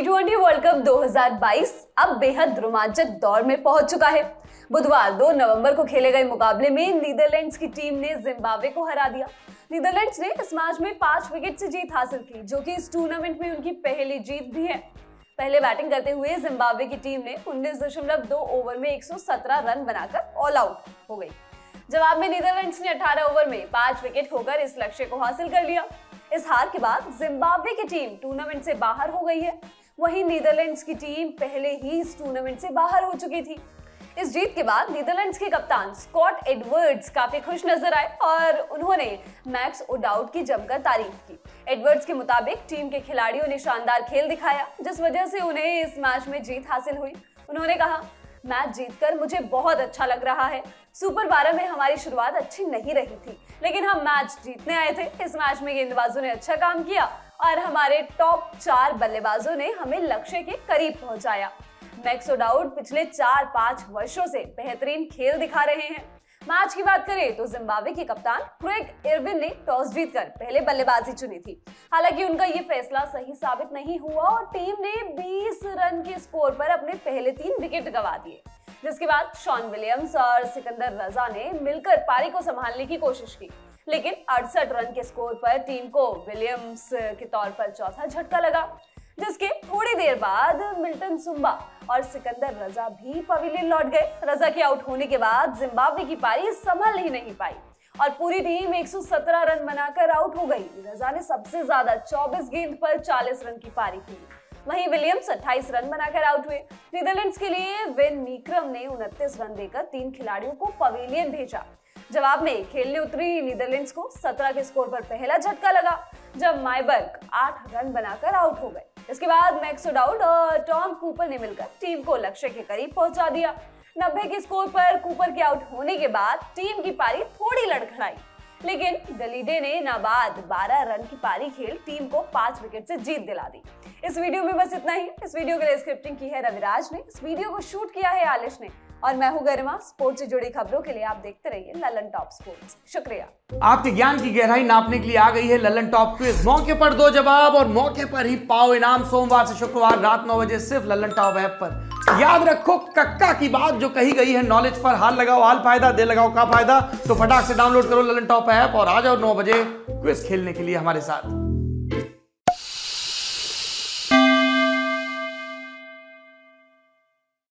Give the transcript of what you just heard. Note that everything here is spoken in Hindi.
टी वर्ल्ड कप 2022 अब बेहद रोमांचक दौर में पहुँच चुका है। बुधवार 2 नवंबर को खेले गए मुकाबले में नीदरलैंड्स की टीम ने जिम्बाब्वे को हरा दिया। नीदरलैंड्स ने इस मैच में पाँच विकेट से जीत हासिल की, जो कि इस टूर्नामेंट में उनकी पहली जीत भी है। पहले बैटिंग करते हुए जिम्बाब्वे की टीम ने 19.2 ओवर में 117 रन बनाकर ऑल आउट हो गई। जवाब में नीदरलैंड्स ने 18 ओवर में पाँच विकेट खोकर इस लक्ष्य को हासिल कर लिया। इस हार के बाद जिम्बाब्वे की टीम टूर्नामेंट से बाहर हो गई है। वहीं नीदरलैंड्स की टीम पहले ही इस टूर्नामेंट से बाहर हो चुकी थी। इस जीत के बाद नीदरलैंड्स के कप्तान स्कॉट एडवर्ड्स काफ़ी खुश नज़र आए और उन्होंने मैक्स ओडाउट की जमकर तारीफ़ की। एडवर्ड्स के मुताबिक टीम के खिलाड़ियों ने शानदार खेल दिखाया, जिस वजह से उन्हें इस मैच में जीत हासिल हुई। उन्होंने कहा, मैच जीतकर मुझे बहुत अच्छा लग रहा है। सुपर बारह में हमारी शुरुआत अच्छी नहीं रही थी, लेकिन हम मैच जीतने आए थे। इस मैच में गेंदबाजों ने अच्छा काम किया। और हमारे टॉप चार बल्लेबाजों ने हमें लक्ष्य के करीब पहुँचाया। मैक्सो डाउट पिछले चार पाँच वर्षों से बेहतरीन खेल दिखा रहे हैं। मैच की बात करें तो जिम्बाब्वे के कप्तान क्रेग इरविन ने टॉस जीतकर पहले बल्लेबाजी चुनी थी। हालाँकि उनका ये फैसला सही साबित नहीं हुआ और टीम ने 20 रन के स्कोर पर अपने पहले तीन विकेट गंवा दिए। जिसके बाद शॉन विलियम्स और सिकंदर रजा ने मिलकर पारी को संभालने की कोशिश की। लेकिन अड़सठ रन के स्कोर पर टीम को विलियम्स के तौर पर चौथा झटका लगा, जिसके थोड़ी देर बाद मिल्टन सुम्बा और सिकंदर रजा भी पवेलियन लौट गए। रजा के आउट होने के बाद जिम्बाब्वे की पारी संभल ही नहीं पाई और पूरी टीम 117 रन बनाकर आउट हो गई। रजा ने सबसे ज़्यादा 24 गेंद पर 40 रन की पारी की। वहीं विलियम्स 28 रन बनाकर आउट हुए। नीदरलैंड्स के लिए वेन मीक्रम ने उनतीस रन देकर तीन खिलाड़ियों को पवेलियन भेजा। जवाब में खेलने उतरी नीदरलैंड्स को 17 के स्कोर पर पहला झटका लगा, जब माइबर्ग आठ रन बनाकर आउट हो गए। इसके बाद मैक्सोडाउट और टॉम कूपर ने मिलकर टीम को लक्ष्य के करीब पहुँचा दिया। नब्बे के स्कोर पर कूपर के आउट होने के बाद टीम की पारी थोड़ी लड़खड़ाई, लेकिन गलीडे ने नाबाद 12 रन की पारी खेल टीम को पाँच विकेट से जीत दिला दी। इस वीडियो में बस इतना ही। इस वीडियो के लिए स्क्रिप्टिंग की है रविराज ने। इस वीडियो को शूट किया है आलिश ने। और मैं हूँ गरिमा। स्पोर्ट्स से जुड़ी खबरों के लिए आप देखते रहिए ललन टॉप स्पोर्ट्स। शुक्रिया। आपके ज्ञान की गहराई नापने के लिए आ गई है ललन टॉप क्विज। मौके पर दो जवाब और मौके पर ही पाओ इनाम। सोमवार से शुक्रवार रात नौ बजे सिर्फ़ ललन टॉप ऐप पर। याद रखो, कक्का की बात जो कही गई है नॉलेज पर हाल लगाओ, हाल फ़ायदा दे लगाओ, का फ़ायदा। तो फटाक से डाउनलोड करो ललन टॉप ऐप और आ जाओ नौ बजे क्विज खेलने के लिए हमारे साथ।